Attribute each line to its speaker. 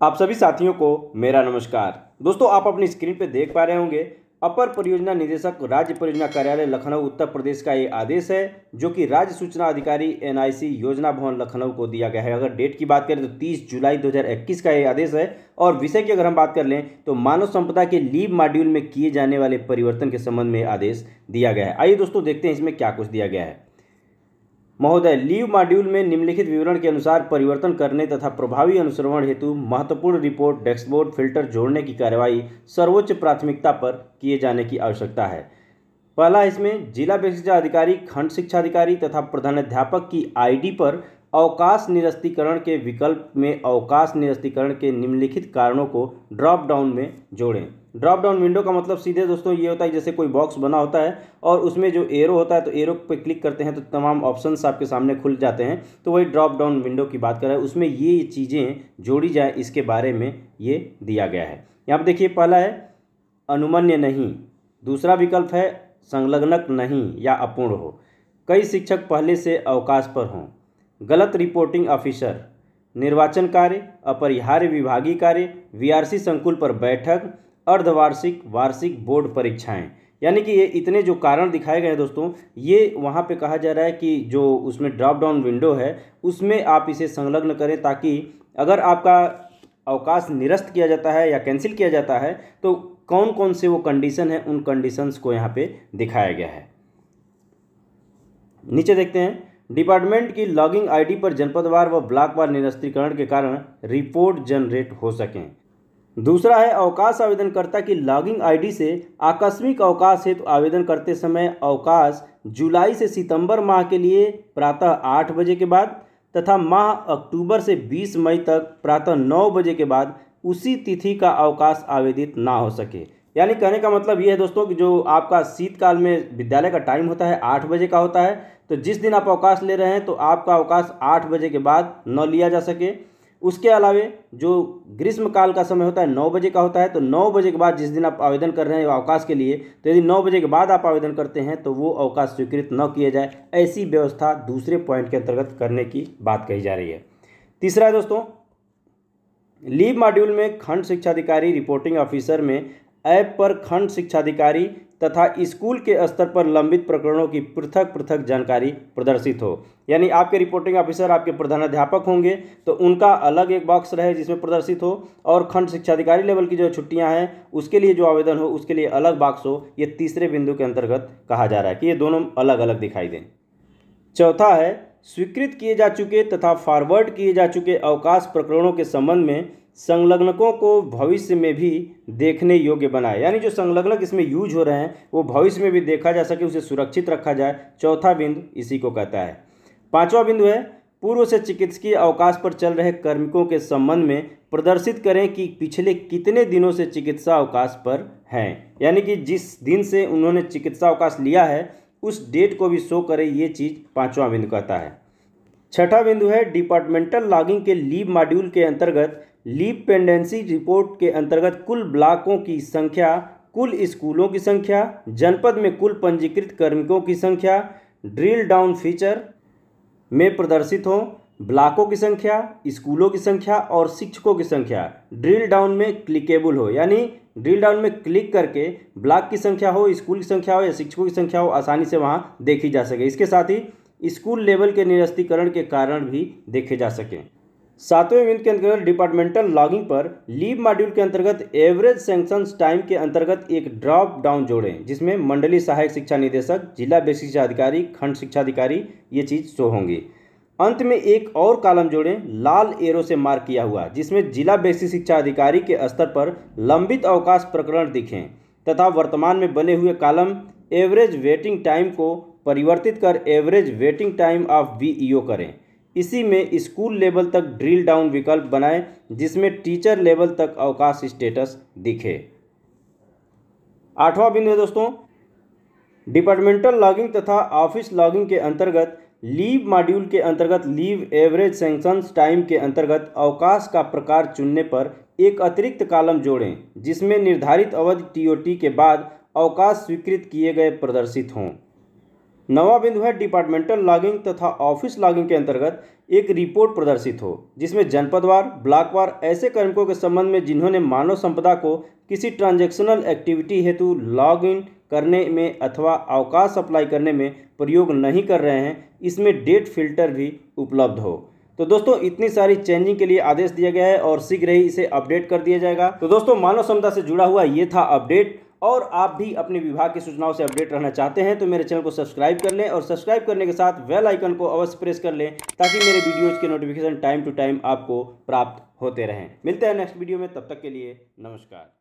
Speaker 1: आप सभी साथियों को मेरा नमस्कार। दोस्तों, आप अपनी स्क्रीन पर देख पा रहे होंगे, अपर परियोजना निदेशक राज्य परियोजना कार्यालय लखनऊ, उत्तर प्रदेश का ये आदेश है, जो कि राज्य सूचना अधिकारी एनआईसी योजना भवन लखनऊ को दिया गया है। अगर डेट की बात करें तो 30 जुलाई 2021 का ये आदेश है, और विषय की अगर हम बात कर लें तो मानव संपदा के लीव मॉड्यूल में किए जाने वाले परिवर्तन के संबंध में आदेश दिया गया है। आइए दोस्तों देखते हैं इसमें क्या कुछ दिया गया है। महोदय, लीव मॉड्यूल में निम्नलिखित विवरण के अनुसार परिवर्तन करने तथा प्रभावी अनुश्रवण हेतु महत्वपूर्ण रिपोर्ट, डेस्कबोर्ड, फ़िल्टर जोड़ने की कार्यवाही सर्वोच्च प्राथमिकता पर किए जाने की आवश्यकता है। पहला, इसमें जिला शिक्षा अधिकारी, खंड शिक्षा अधिकारी तथा प्रधानाध्यापक की आईडी पर अवकाश निरस्तीकरण के विकल्प में अवकाश निरस्तीकरण के निम्नलिखित कारणों को ड्रॉप डाउन में जोड़ें। ड्रॉप डाउन विंडो का मतलब सीधे दोस्तों ये होता है जैसे कोई बॉक्स बना होता है और उसमें जो एरो होता है तो एरो पे क्लिक करते हैं तो तमाम ऑप्शंस आपके सामने खुल जाते हैं। तो वही ड्रॉप डाउन विंडो की बात कर रहा है उसमें ये चीज़ें जोड़ी जाए, इसके बारे में ये दिया गया है। यहाँ पर देखिए, पहला है अनुमन्य नहीं, दूसरा विकल्प है संलग्नक नहीं या अपूर्ण हो। कई शिक्षक पहले से अवकाश पर हों। गलत रिपोर्टिंग ऑफिसर, निर्वाचन कार्य, अपरिहार्य विभागीय कार्य, वीआरसी संकुल पर बैठक अर्धवार्षिक, वार्षिक बोर्ड परीक्षाएँ। यानी कि ये इतने जो कारण दिखाए गए हैं दोस्तों, ये वहाँ पे कहा जा रहा है कि जो उसमें ड्रॉप डाउन विंडो है, उसमें आप इसे संलग्न करें ताकि अगर आपका अवकाश निरस्त किया जाता है या कैंसिल किया जाता है तो कौन कौन से वो कंडीशन है, उन कंडीशंस को यहाँ पे दिखाया गया है। नीचे देखते हैं। डिपार्टमेंट की लॉगिंग आईडी पर जनपदवार व ब्लॉकवार निरस्त्रीकरण के कारण रिपोर्ट जनरेट हो सकें। दूसरा है अवकाश आवेदनकर्ता की लॉगिंग आईडी से आकस्मिक अवकाश हेतु तो आवेदन करते समय अवकाश जुलाई से सितंबर माह के लिए प्रातः आठ बजे के बाद तथा माह अक्टूबर से बीस मई तक प्रातः नौ बजे के बाद उसी तिथि का अवकाश आवेदित ना हो सके। यानी कहने का मतलब ये है दोस्तों कि जो आपका शीतकाल में विद्यालय का टाइम होता है, आठ बजे का होता है तो जिस दिन आप अवकाश ले रहे हैं तो आपका अवकाश आठ बजे के बाद न लिया जा सके। उसके अलावे जो ग्रीष्म काल का समय होता है, नौ बजे का होता है तो नौ बजे के बाद जिस दिन आप आवेदन कर रहे हैं अवकाश के लिए तो यदि नौ बजे के बाद आप आवेदन करते हैं तो वो अवकाश स्वीकृत न किया जाए। ऐसी व्यवस्था दूसरे पॉइंट के अंतर्गत करने की बात कही जा रही है। तीसरा है दोस्तों, लीव मॉड्यूल में खंड शिक्षा अधिकारी रिपोर्टिंग ऑफिसर में ऐप पर खंड शिक्षाधिकारी तथा स्कूल के स्तर पर लंबित प्रकरणों की पृथक पृथक जानकारी प्रदर्शित हो। यानी आपके रिपोर्टिंग ऑफिसर आपके प्रधानाध्यापक होंगे तो उनका अलग एक बॉक्स रहे जिसमें प्रदर्शित हो और खंड शिक्षाधिकारी लेवल की जो छुट्टियाँ हैं, उसके लिए जो आवेदन हो, उसके लिए अलग बॉक्स हो, ये तीसरे बिंदु के अंतर्गत कहा जा रहा है कि ये दोनों अलग अलग दिखाई दें। चौथा है, स्वीकृत किए जा चुके तथा फॉरवर्ड किए जा चुके अवकाश प्रकरणों के संबंध में संलग्नकों को भविष्य में भी देखने योग्य बनाए। यानी जो संलग्नक इसमें यूज़ हो रहे हैं, वो भविष्य में भी देखा जा सके, उसे सुरक्षित रखा जाए। चौथा बिंदु इसी को कहता है। पांचवा बिंदु है, पूर्व से चिकित्सकीय अवकाश पर चल रहे कार्मिकों के संबंध में प्रदर्शित करें कि पिछले कितने दिनों से चिकित्सा अवकाश पर हैं। यानी कि जिस दिन से उन्होंने चिकित्सा अवकाश लिया है, उस डेट को भी शो करें ये चीज़ पाँचवा बिंदु कहता है। छठा बिंदु है, डिपार्टमेंटल लॉगिंग के लीव मॉड्यूल के अंतर्गत लीव पेंडेंसी रिपोर्ट के अंतर्गत कुल ब्लॉकों की संख्या, कुल स्कूलों की संख्या, जनपद में कुल पंजीकृत कार्मिकों की संख्या, ड्रिल डाउन फीचर में प्रदर्शित हो, ब्लॉकों की संख्या, स्कूलों की संख्या और शिक्षकों की संख्या। ड्रिल डाउन में क्लिकेबल हो, यानी ड्रिल डाउन में क्लिक करके ब्लॉक की संख्या हो, स्कूल की संख्या हो या शिक्षकों की संख्या हो, आसानी से वहाँ देखी जा सके। इसके साथ ही स्कूल लेवल के निरस्तीकरण के कारण भी देखे जा सकें। सातवें बिंदु के अंतर्गत डिपार्टमेंटल लॉगिंग पर लीव मॉड्यूल के अंतर्गत एवरेज सेंक्शन टाइम के अंतर्गत एक ड्रॉप डाउन जोड़ें, जिसमें मंडलीय सहायक शिक्षा निदेशक, जिला बेसिक शिक्षा अधिकारी, खंड शिक्षा अधिकारी ये चीज़ शो होंगी। अंत में एक और कॉलम जोड़ें, लाल एरो से मार्क किया हुआ, जिसमें जिला बेसिक शिक्षा अधिकारी के स्तर पर लंबित अवकाश प्रकरण दिखें, तथा वर्तमान में बने हुए कॉलम एवरेज वेटिंग टाइम को परिवर्तित कर average waiting time of VEO करें। इसी में स्कूल लेवल तक ड्रिल डाउन विकल्प बनाएँ, जिसमें टीचर लेवल तक अवकाश स्टेटस दिखे। आठवां बिंदु दोस्तों, डिपार्टमेंटल लॉगिंग तथा ऑफ़िस लॉगिंग के अंतर्गत, लीव मॉड्यूल के अंतर्गत, लीव एवरेज सेंक्शन टाइम के अंतर्गत अवकाश का प्रकार चुनने पर एक अतिरिक्त कालम जोड़ें, जिसमें निर्धारित अवधि टीओटी के बाद अवकाश स्वीकृत किए गए प्रदर्शित हों। नवा बिंदु है डिपार्टमेंटल लॉगिंग तथा ऑफ़िस लॉगिंग के अंतर्गत एक रिपोर्ट प्रदर्शित हो, जिसमें जनपदवार ब्लॉकवार ऐसे कार्मिकों के संबंध में जिन्होंने मानव संपदा को किसी ट्रांजैक्शनल एक्टिविटी हेतु लॉग इन करने में अथवा अवकाश अप्लाई करने में प्रयोग नहीं कर रहे हैं, इसमें डेट फ़िल्टर भी उपलब्ध हो। तो दोस्तों, इतनी सारी चेंजिंग के लिए आदेश दिया गया है और शीघ्र ही इसे अपडेट कर दिया जाएगा। तो दोस्तों, मानव क्षमता से जुड़ा हुआ ये था अपडेट। और आप भी अपने विभाग की सूचनाओं से अपडेट रहना चाहते हैं तो मेरे चैनल को सब्सक्राइब कर लें और सब्सक्राइब करने के साथ वेल आइकन को अवश्य प्रेस कर लें, ताकि मेरे वीडियोज़ के नोटिफिकेशन टाइम टू टाइम आपको प्राप्त होते रहें। मिलते हैं नेक्स्ट वीडियो में, तब तक के लिए नमस्कार।